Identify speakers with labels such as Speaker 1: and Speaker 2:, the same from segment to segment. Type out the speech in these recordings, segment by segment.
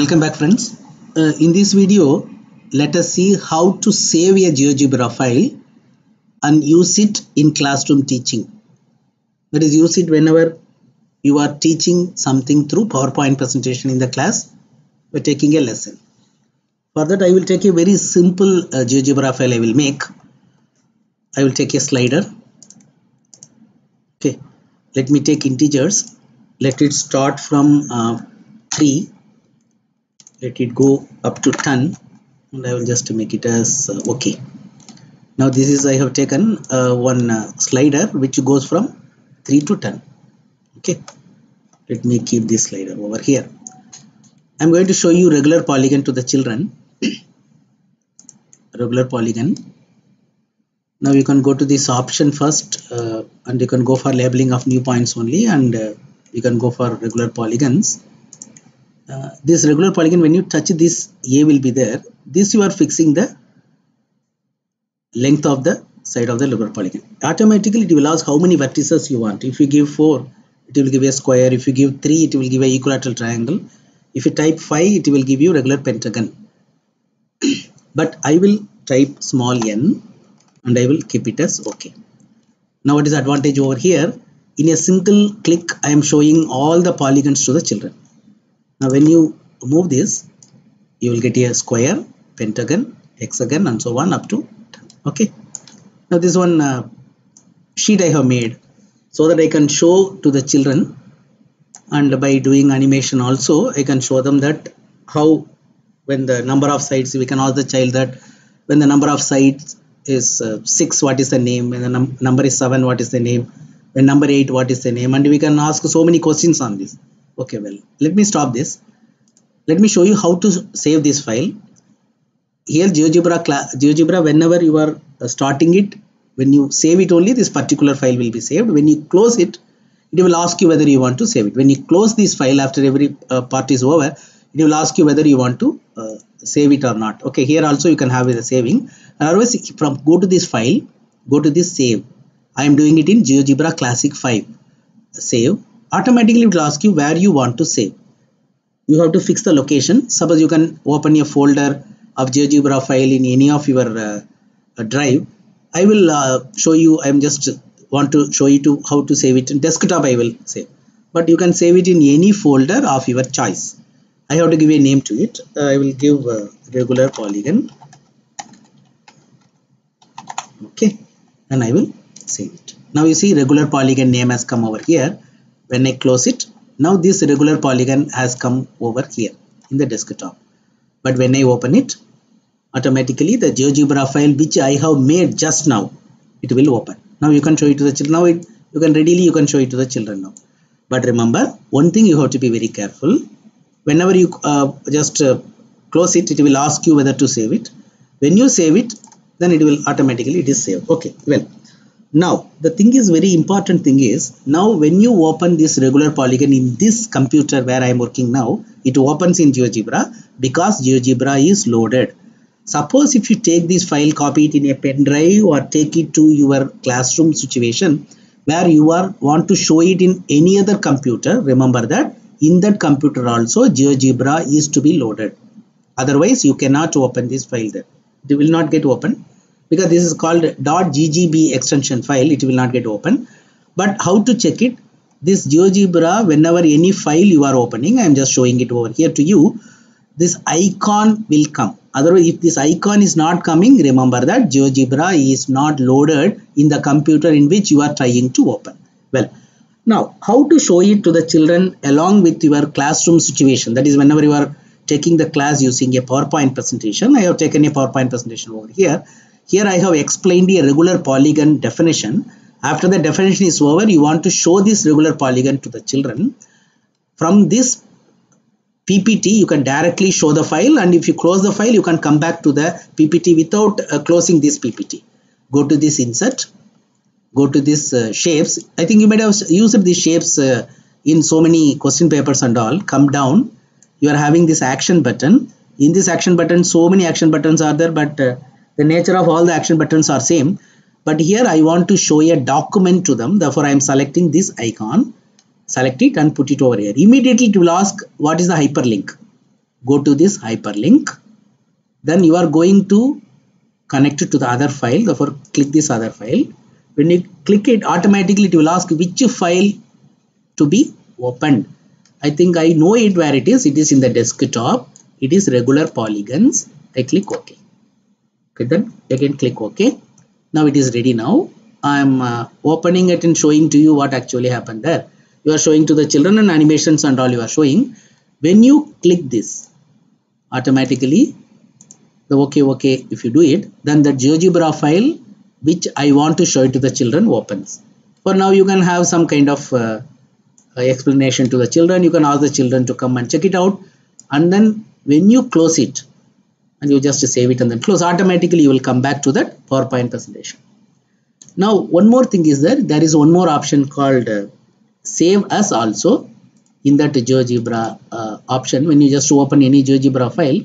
Speaker 1: Welcome back friends. Uh, in this video, let us see how to save a GeoGebra file and use it in classroom teaching. That is use it whenever you are teaching something through PowerPoint presentation in the class or taking a lesson. For that I will take a very simple uh, GeoGebra file I will make. I will take a slider. Okay, let me take integers. Let it start from uh, 3 let it go up to 10 and I will just make it as uh, okay. Now this is I have taken uh, one uh, slider which goes from 3 to 10 okay. Let me keep this slider over here. I'm going to show you regular polygon to the children. Regular polygon. Now you can go to this option first uh, and you can go for labeling of new points only and uh, you can go for regular polygons uh, this regular polygon when you touch this a will be there. This you are fixing the length of the side of the regular polygon automatically it will ask how many vertices you want. If you give 4 it will give a square. If you give 3 it will give a equilateral triangle. If you type 5 it will give you regular pentagon. But I will type small n and I will keep it as okay. Now what is advantage over here? In a single click I am showing all the polygons to the children now when you move this you will get a square pentagon hexagon and so on up to 10. okay. Now this one uh, sheet I have made so that I can show to the children and by doing animation also I can show them that how when the number of sides we can ask the child that when the number of sides is uh, 6 what is the name? When the num number is 7 what is the name? When number 8 what is the name? And we can ask so many questions on this okay well let me stop this. Let me show you how to save this file. Here GeoGebra GeoGebra whenever you are uh, starting it when you save it only this particular file will be saved. When you close it it will ask you whether you want to save it. When you close this file after every uh, part is over it will ask you whether you want to uh, save it or not. Okay here also you can have the saving. Otherwise from go to this file go to this save. I am doing it in GeoGebra Classic 5 save automatically it will ask you where you want to save. You have to fix the location. Suppose you can open a folder of GeoGebra file in any of your uh, uh, drive. I will uh, show you I'm just want to show you to how to save it. In desktop I will save. But you can save it in any folder of your choice. I have to give a name to it. I will give regular polygon. Okay. And I will save it. Now you see regular polygon name has come over here when I close it now this regular polygon has come over here in the desktop. But when I open it automatically the GeoGebra file which I have made just now it will open. Now you can show it to the children now it, you can readily you can show it to the children now. But remember one thing you have to be very careful. Whenever you uh, just uh, close it it will ask you whether to save it. When you save it then it will automatically it is saved. Okay well now the thing is very important thing is now when you open this regular polygon in this computer where I am working now it opens in GeoGebra because GeoGebra is loaded. Suppose if you take this file copy it in a pen drive or take it to your classroom situation where you are want to show it in any other computer remember that in that computer also GeoGebra is to be loaded. Otherwise you cannot open this file there. It will not get open because this is called .ggb extension file. It will not get open. But how to check it? This GeoGebra whenever any file you are opening I am just showing it over here to you. This icon will come. Otherwise if this icon is not coming remember that GeoGebra is not loaded in the computer in which you are trying to open. Well now how to show it to the children along with your classroom situation? That is whenever you are taking the class using a PowerPoint presentation I have taken a PowerPoint presentation over here here I have explained a regular polygon definition. After the definition is over, you want to show this regular polygon to the children. From this PPT, you can directly show the file and if you close the file, you can come back to the PPT without uh, closing this PPT. Go to this insert, go to this uh, shapes. I think you might have used these shapes uh, in so many question papers and all. Come down, you are having this action button. In this action button, so many action buttons are there, but uh, the nature of all the action buttons are same but here I want to show a document to them. Therefore I am selecting this icon select it and put it over here. Immediately it will ask what is the hyperlink? Go to this hyperlink. Then you are going to connect it to the other file. Therefore click this other file. When you click it automatically it will ask which file to be opened. I think I know it where it is. It is in the desktop. It is regular polygons. I click OK okay then again click OK. Now it is ready now. I'm uh, opening it and showing to you what actually happened there. You are showing to the children and animations and all you are showing. When you click this automatically the okay okay if you do it then the GeoGebra file which I want to show it to the children opens. For now you can have some kind of uh, explanation to the children. You can ask the children to come and check it out. And then when you close it and you just save it and then close. Automatically you will come back to that PowerPoint presentation. Now one more thing is there. There is one more option called uh, save as also. In that GeoGebra uh, option when you just open any GeoGebra file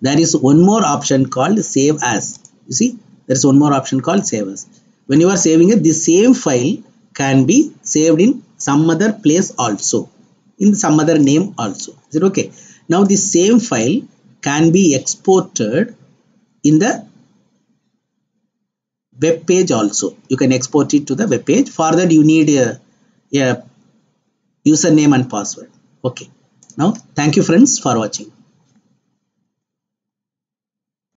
Speaker 1: there is one more option called save as. You see there is one more option called save as. When you are saving it the same file can be saved in some other place also. In some other name also. Is it okay? Now the same file can be exported in the web page also. You can export it to the web page. For that you need a, a username and password. Okay. Now thank you friends for watching